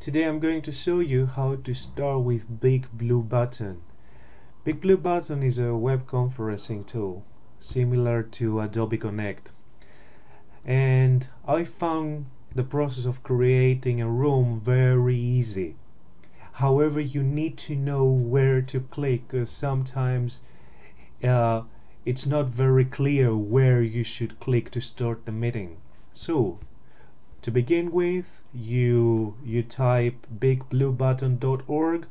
Today I'm going to show you how to start with Big Blue Button. Big Blue Button is a web conferencing tool similar to Adobe Connect and I found the process of creating a room very easy. However, you need to know where to click because sometimes uh, it's not very clear where you should click to start the meeting. So, to begin with, you you type bigbluebutton.org,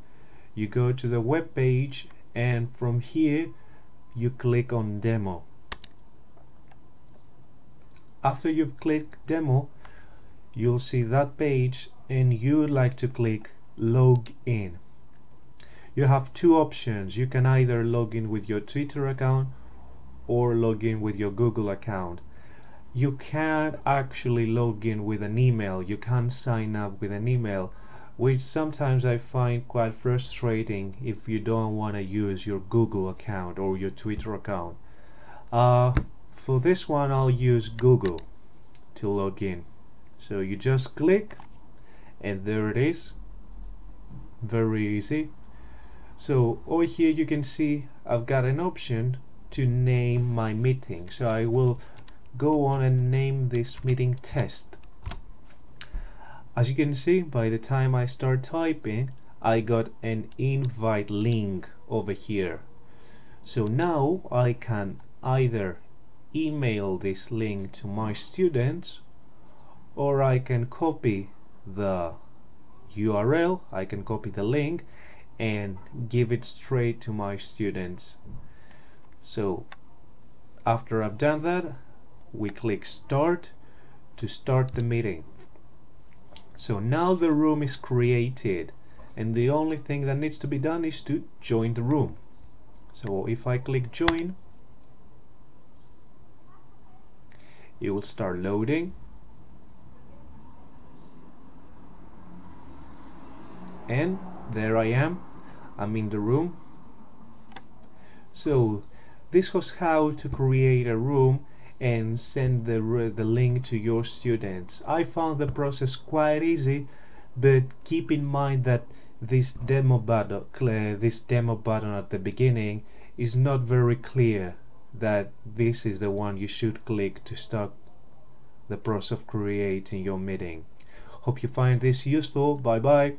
you go to the web page, and from here you click on demo. After you've clicked demo, you'll see that page and you would like to click log in. You have two options. You can either log in with your Twitter account or log in with your Google account. You can't actually log in with an email. You can't sign up with an email, which sometimes I find quite frustrating if you don't want to use your Google account or your Twitter account. Uh, for this one, I'll use Google to log in. So you just click, and there it is. Very easy. So over here you can see I've got an option to name my meeting so I will go on and name this meeting test. As you can see by the time I start typing I got an invite link over here. So now I can either email this link to my students or I can copy the URL I can copy the link and give it straight to my students. So after I've done that we click start to start the meeting. So now the room is created and the only thing that needs to be done is to join the room. So if I click join it will start loading. And there I am. I'm in the room. So this was how to create a room and send the, the link to your students. I found the process quite easy, but keep in mind that this demo button, this demo button at the beginning is not very clear that this is the one you should click to start the process of creating your meeting. Hope you find this useful. Bye bye.